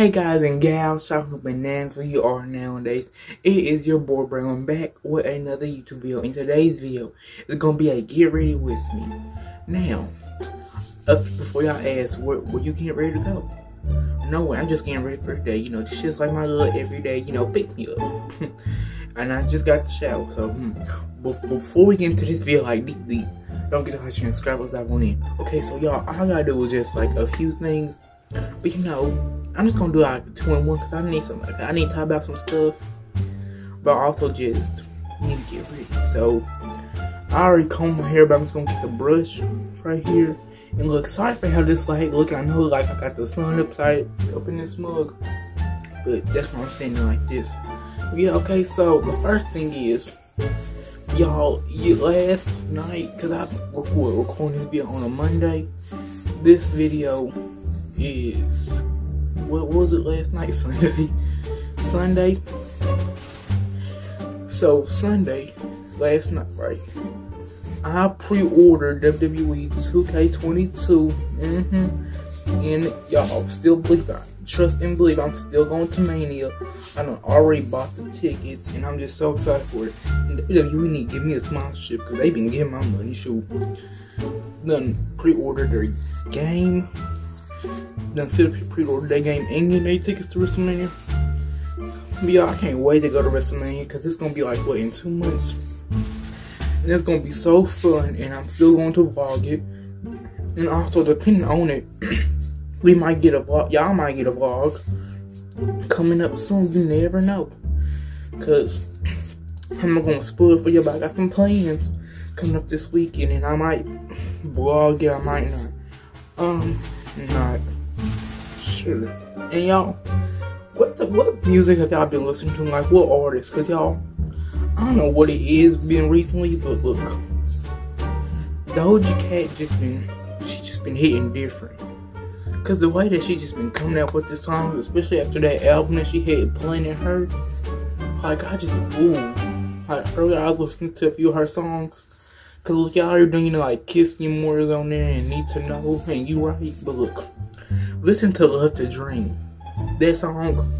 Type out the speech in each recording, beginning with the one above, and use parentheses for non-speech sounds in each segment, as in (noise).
Hey guys and gals, out bananas you are nowadays. It is your boy Braylon back with another YouTube video. In today's video, it's gonna be a get ready with me. Now, before y'all ask where, where you getting ready to go? No, way, I'm just getting ready for the day. You know, this shit's like my little everyday, you know, pick me up. (laughs) and I just got the shower, so hmm, before we get into this video like deep deep, don't get hot and subscribe us that one in. Okay, so y'all, all I gotta do is just like a few things. But you know, I'm just gonna do like two in one because I need some. I need to talk about some stuff, but also just need to get ready. So I already combed my hair, but I'm just gonna get the brush right here. And look, sorry for how this like look. I know like I got the sun upside up in this mug, but that's why I'm standing like this. Yeah, okay. So the first thing is, y'all, you last night because I we're recording this video on a Monday. This video is what was it last night? (laughs) Sunday. Sunday. So Sunday, last night, right? I pre-ordered WWE 2K22. Mm-hmm. And y'all still believe I trust and believe I'm still going to Mania. I done already bought the tickets and I'm just so excited for it. And WWE need to give me a sponsorship because they've been getting my money. Shoot. Done pre-ordered their game up pre-order that game and get eight tickets to WrestleMania. But y'all, I can't wait to go to WrestleMania because it's gonna be like what in two months. And it's gonna be so fun and I'm still going to vlog it. And also depending on it, (clears throat) we might get a vlog y'all might get a vlog coming up soon, you never know. Cause (clears throat) I'm not gonna spoil it for you, but I got some plans coming up this weekend and I might vlog it, I might not. Um not And y'all, what the, what music have y'all been listening to? Like what artists? Cause y'all, I don't know what it is been recently, but look, Doja Cat just been she just been hitting different. Cause the way that she just been coming out with this song, especially after that album that she had Planet Her, like I just ooh, like earlier I was listening to a few of her songs. Cause look, y'all are doing you know, like Kiss Me More is on there and Need to Know, and you right, but look, listen to Love to Dream. That song,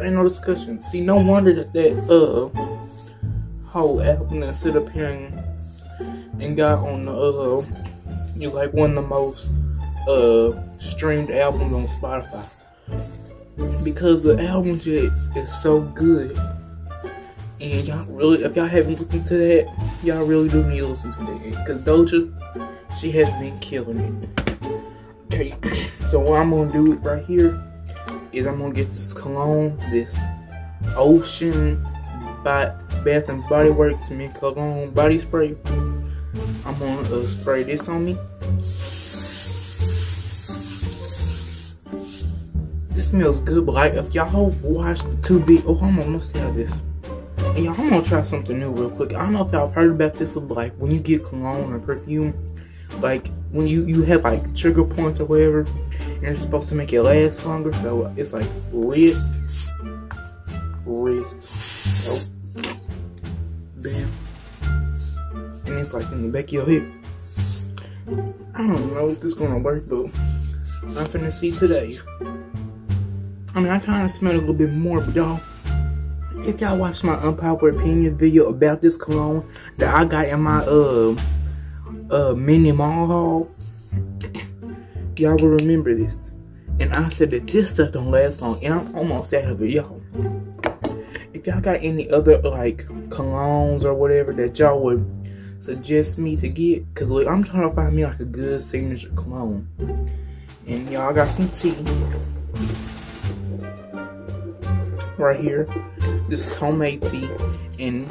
ain't no discussion. See, no wonder that that uh whole album that sit up here and, and got on the uh, you like one of the most uh streamed albums on Spotify because the album just is so good. And y'all really, if y'all haven't listened to that, y'all really do need to listen to that. Because Doja, she has been killing it. Okay, so what I'm to do right here is I'm to get this cologne, this Ocean by Bath and Body Works mint cologne body spray. I'm to uh, spray this on me. This smells good, but like if y'all have watched the two big, oh, I'm gonna almost out this. And y'all, I'm gonna try something new real quick. I don't know if y'all heard about this, but like when you get cologne or perfume, like when you you have like trigger points or whatever, and it's supposed to make it last longer. So it's like wrist, wrist, oh, bam, and it's like in the back of your hip. I don't know if this gonna work, but I'm finna see today. I mean, I kind of smell a little bit more, but y'all if y'all watched my unpopular opinion video about this cologne that I got in my uh uh mini mall haul, y'all will remember this. And I said that this stuff don't last long, and I'm almost out of it, y'all. If y'all got any other like colognes or whatever that y'all would suggest me to get, cause look, I'm trying to find me like a good signature cologne. And y'all got some tea right here. This is homemade tea. And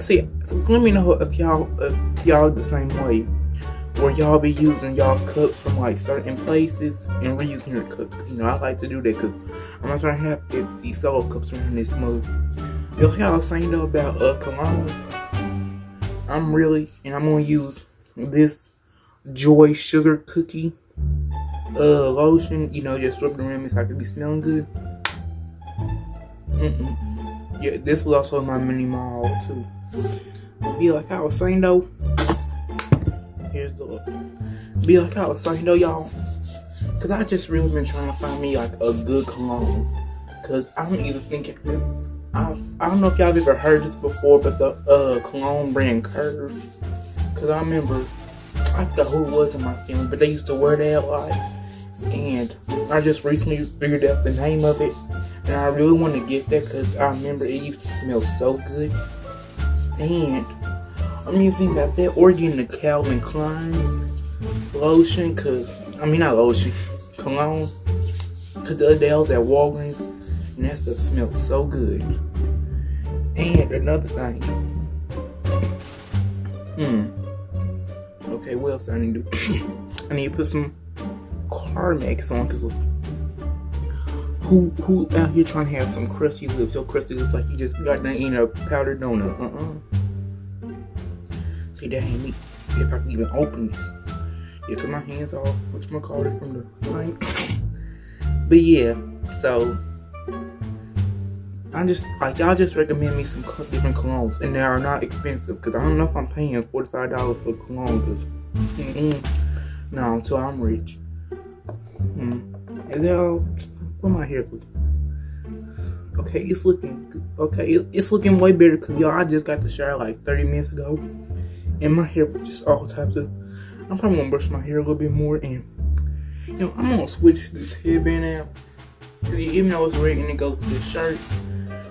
see, let me know if y'all if y'all the same way. Where y'all be using y'all cups from like certain places and reusing your cups. Cause you know I like to do that because I'm not trying to have 50 solo cups around this. If y'all saying though about uh cologne, I'm really and I'm gonna use this Joy Sugar Cookie uh lotion. You know, just rub it around me so I can be smelling good. Mm -mm. Yeah, this was also my mini mall too. Be like I was saying though. Here's the look. Be like I was saying though, y'all. Cause I just really been trying to find me like a good cologne. Cause I'm either thinking, I, I don't know if y'all have ever heard this before, but the uh, cologne brand Curve. Cause I remember, I forgot who it was in my family, but they used to wear that lot. And I just recently figured out the name of it. And I really want to get that because I remember it used to smell so good. And I mean, think about that, or getting the Calvin Klein's lotion, cause I mean not lotion, cologne. Cause the other day I was at Walgreens, and that stuff smelled so good. And another thing, hmm. Okay, what else I need to do? (coughs) I need to put some Carmex on, cause who who out here trying to have some crusty lips? Your crusty lips like you just got that in a powdered donut. Uh uh See, that ain't me. If I can even open this. Yeah, cause my hands off. what's my it from the mic. (coughs) but yeah, so I just like y'all just recommend me some different colognes, and they are not expensive because I don't know if I'm paying forty five dollars for cologne. Cause mm -mm, no, until I'm rich. Mm. And then uh, my hair? Okay, it's looking okay. It's looking way better because y'all I just got the shower like thirty minutes ago and my hair was just all types of. I'm probably gonna brush my hair a little bit more, and you know I'm gonna switch this headband out. Even though it's red and it goes with this shirt,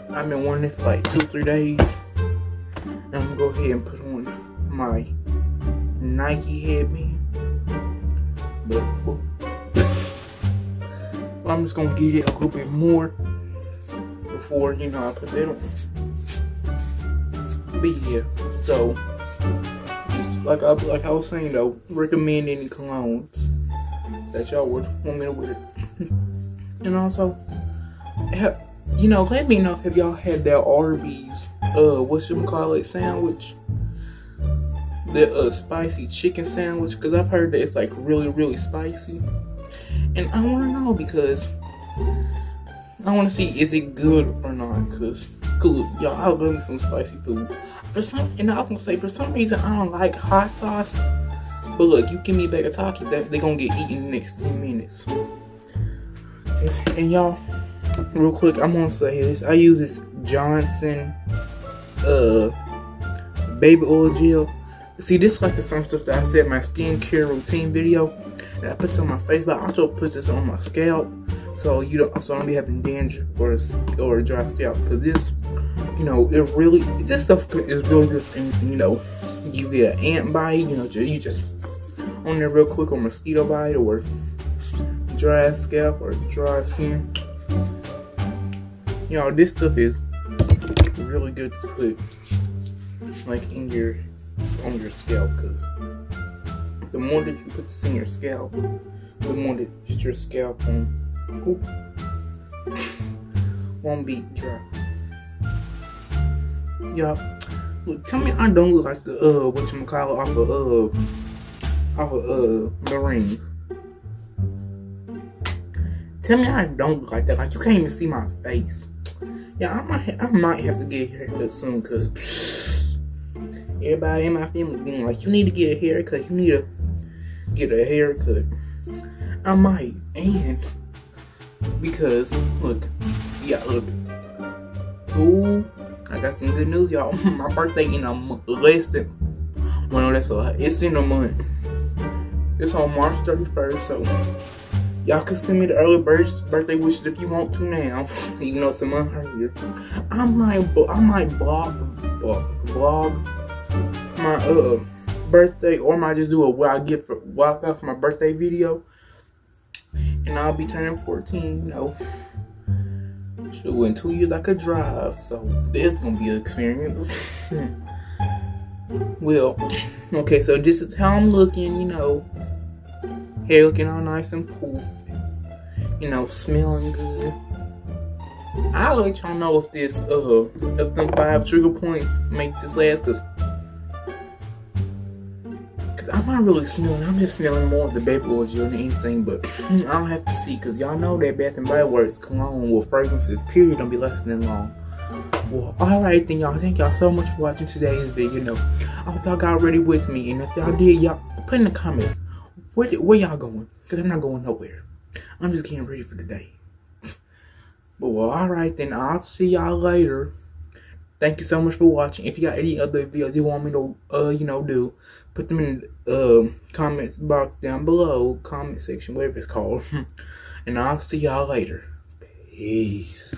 I've been wearing it for like two, three days. And I'm gonna go ahead and put on my Nike headband. But I'm just gonna get it a little bit more before you know I put that on. But yeah, so like I like I was saying though, recommend any colognes that y'all would want me to wear. and also, have, you know, let me know if y'all had that Arby's uh what should we call it sandwich. The uh, spicy chicken sandwich, because I've heard that it's like really, really spicy. And I want to know because I want to see is it good or not. Because, cool, y'all, I love me some spicy food for some, and I was gonna say for some reason I don't like hot sauce. But look, you give me a bag of Takis, that they're gonna get eaten in the next 10 minutes. And y'all, real quick, I'm gonna say this. I use this Johnson uh baby oil gel. See, this is like the same stuff that I said my skincare routine video. And I put this on my face, but I also put this on my scalp. So you don't so I don't be having dandruff or or dry scalp. Cause this you know, it really, this stuff is really good for anything, you know, you get an ant bite, you know, you just on there real quick or mosquito bite or dry scalp or dry skin. You know, this stuff is really good to put like in your, on your scalp because the more that you put this in your scalp, the more that your scalp won't, won't be dry. Y'all, look, tell me I don't look like the uh what you call it off of uh off of uh the ring. Tell me I don't look like that. Like you can't even see my face. Yeah, I might I might have to get a haircut soon because everybody in my family being like, you need to get a haircut. You need to get a haircut. I might and because look, yeah, look. Ooh I got some good news, y'all. (laughs) My birthday in a month, less than, well, no, that's a lot. It's in a month. It's on March 31st, so y'all can send me the early birth, birthday wishes if you want to now. (laughs) Even though it's a month earlier. I might, I might blog, blog, blog my uh birthday, or I might just do a what I get for what I got for my birthday video. And I'll be turning 14, you know. Shoot, in two years I could drive, so this gonna be an experience. (laughs) well, okay, so this is how I'm looking, you know. Hair looking all nice and poof. You know, smelling good. I'll let y'all know if this, uh, if them five trigger points make this last, cause I'm not really smelling. I'm just smelling more of the baby oil than anything. But mm, I don't have to see because y'all know that Bath and Body Works cologne with fragrances period don't be lasting that long. Well, alright then y'all. Thank y'all so much for watching today's video. You know, I hope y'all got ready with me. And if y'all did, y'all put in the comments where, where y'all going. Because I'm not going nowhere. I'm just getting ready for the day. But well, alright then. I'll see y'all later. Thank you so much for watching. If you got any other videos you want me to, uh, you know, do, put them in the uh, comments box down below, comment section, whatever it's called. (laughs) and I'll see y'all later. Peace.